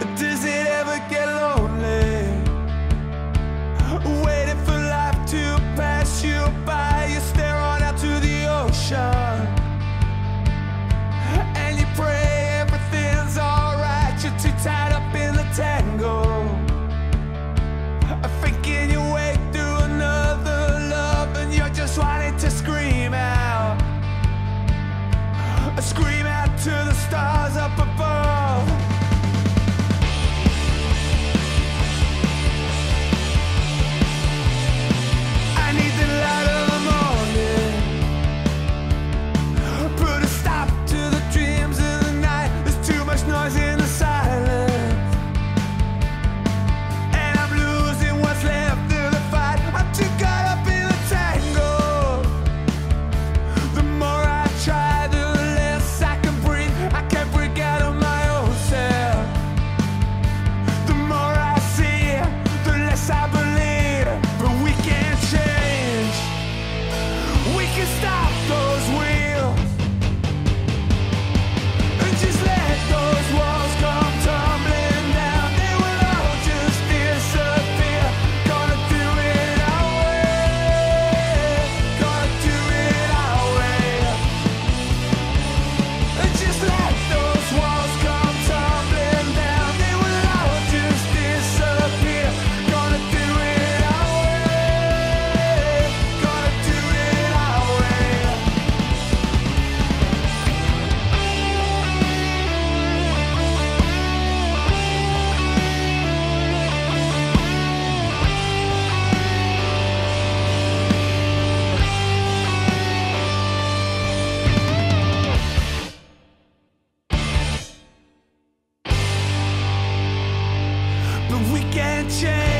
Does it ever get lonely? Waiting for life to pass you by. You're staring out to the ocean. And you pray everything's alright. You're too tied up in the Thinking through another love And you're just wanting to scream out. Scream out to the stars. Change.